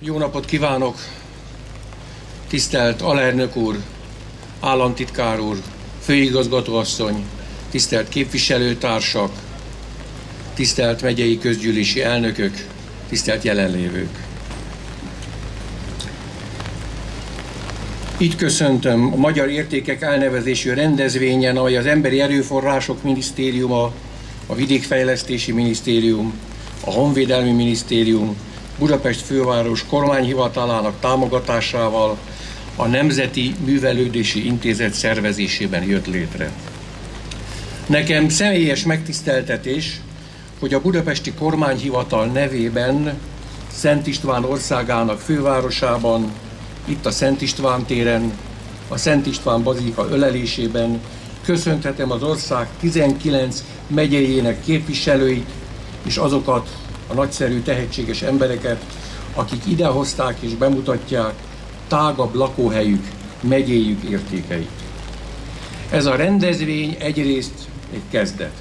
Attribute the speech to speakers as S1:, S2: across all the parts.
S1: Jó napot kívánok! Tisztelt alelnök úr, államtitkár úr, főigazgatóasszony, tisztelt képviselőtársak, tisztelt megyei közgyűlési elnökök, tisztelt jelenlévők! Így köszöntöm a Magyar Értékek elnevezésű rendezvényen, amely az Emberi Erőforrások Minisztériuma, a Vidékfejlesztési Minisztérium, a Honvédelmi Minisztérium, Budapest főváros kormányhivatalának támogatásával a Nemzeti Művelődési Intézet szervezésében jött létre. Nekem személyes megtiszteltetés, hogy a budapesti kormányhivatal nevében Szent István országának fővárosában, itt a Szent István téren, a Szent István bazilika ölelésében köszönhetem az ország 19 megyejének képviselőit és azokat a nagyszerű, tehetséges embereket, akik idehozták és bemutatják tágabb lakóhelyük, megyéjük értékeit. Ez a rendezvény egyrészt egy kezdet.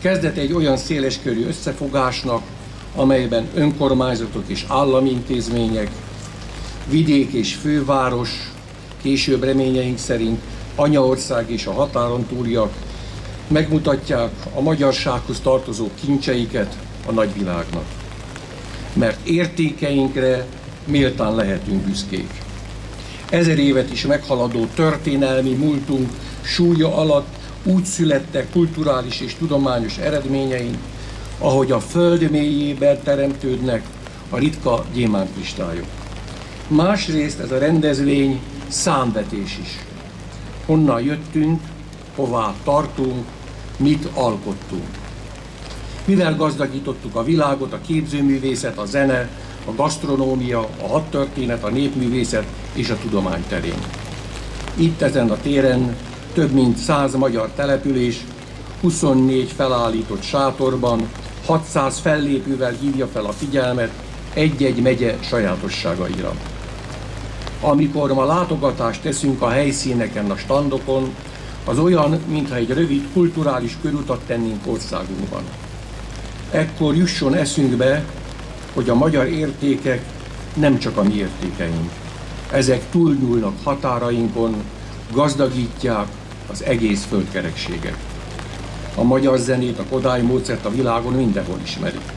S1: Kezdet egy olyan széleskörű összefogásnak, amelyben önkormányzatok és állami intézmények, vidék és főváros, később reményeink szerint anyaország és a határon túliak megmutatják a magyarsághoz tartozó kincseiket a nagyvilágnak. Mert értékeinkre méltán lehetünk büszkék. Ezer évet is meghaladó történelmi múltunk súlya alatt úgy születtek kulturális és tudományos eredményeink, ahogy a föld mélyében teremtődnek a ritka gyémánkristályok. Másrészt ez a rendezvény számvetés is. Honnan jöttünk, hová tartunk, mit alkottunk. Mivel gazdagítottuk a világot, a képzőművészet, a zene, a gasztronómia, a hadtörténet, a népművészet és a tudomány terén. Itt ezen a téren több mint 100 magyar település, 24 felállított sátorban, 600 fellépővel hívja fel a figyelmet egy-egy megye sajátosságaira. Amikor ma látogatást teszünk a helyszíneken, a standokon, az olyan, mintha egy rövid kulturális körutat tennénk országunkban. Ekkor jusson eszünkbe, hogy a magyar értékek nem csak a mi értékeink. Ezek túlnyúlnak határainkon, gazdagítják az egész földkerekséget. A magyar zenét, a Kodály módszert a világon mindenhol ismerik.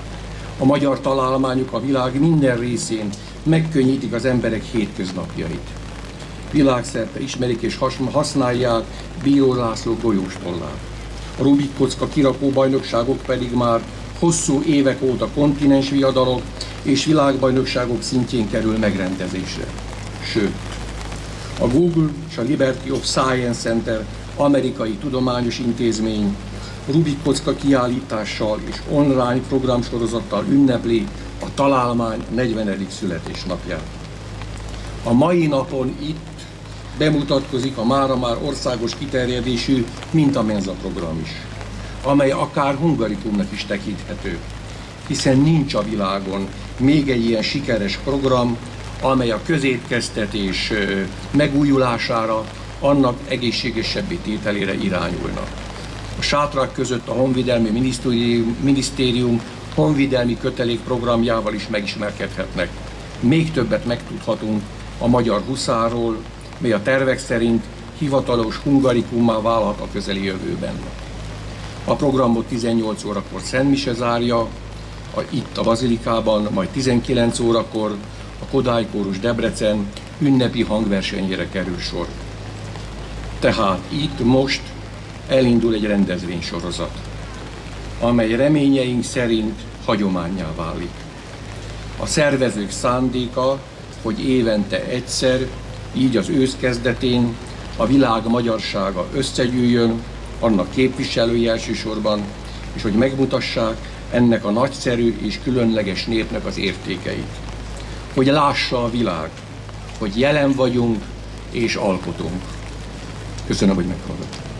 S1: A magyar találmányok a világ minden részén megkönnyítik az emberek hétköznapjait. Világszerte ismerik és használják Bíró László golyóstollát. A Rubik kocka kirakó bajnokságok pedig már hosszú évek óta kontinens viadalok és világbajnokságok szintjén kerül megrendezésre. Sőt, a Google és a Liberty of Science Center amerikai tudományos intézmény Rubik kocka kiállítással és online programsorozattal ünnepli a találmány 40. születésnapját. A mai napon itt bemutatkozik a mára már országos kiterjedésű Mintamenza program is, amely akár hungarikumnak is tekinthető, hiszen nincs a világon még egy ilyen sikeres program, amely a közétkeztetés megújulására, annak egészségesebbé tételére irányulna. A sátrak között a Honvédelmi Minisztérium, Minisztérium honvédelmi kötelék is megismerkedhetnek. Még többet megtudhatunk a magyar huszáról, mely a tervek szerint hivatalos hungarikummá válhat a közeli jövőben. A programot 18 órakor Szent Mise zárja, a, itt a Bazilikában, majd 19 órakor a Kodály Kórus Debrecen ünnepi hangversenyére kerül sor. Tehát itt most elindul egy rendezvénysorozat, amely reményeink szerint hagyományá válik. A szervezők szándéka, hogy évente egyszer, így az ősz kezdetén a világ magyarsága összegyűjjön, annak képviselői elsősorban, és hogy megmutassák ennek a nagyszerű és különleges népnek az értékeit. Hogy lássa a világ, hogy jelen vagyunk és alkotunk. Köszönöm, hogy meghallgattak.